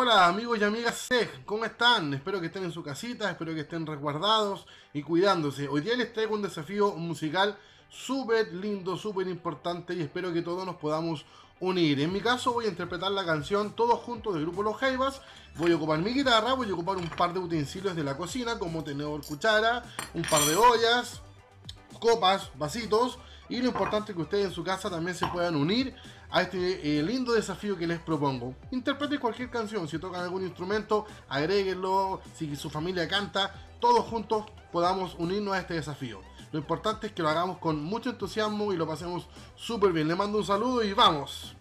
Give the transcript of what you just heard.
Hola amigos y amigas ¿cómo están? Espero que estén en su casita, espero que estén resguardados y cuidándose. Hoy día les traigo un desafío musical súper lindo, súper importante y espero que todos nos podamos unir. En mi caso voy a interpretar la canción todos juntos del grupo Los Jaivas. Voy a ocupar mi guitarra, voy a ocupar un par de utensilios de la cocina como tenedor, cuchara, un par de ollas, copas, vasitos y lo importante es que ustedes en su casa también se puedan unir a este eh, lindo desafío que les propongo. Interpreten cualquier canción, si tocan algún instrumento, agréguenlo, si su familia canta, todos juntos podamos unirnos a este desafío. Lo importante es que lo hagamos con mucho entusiasmo y lo pasemos súper bien. Le mando un saludo y vamos.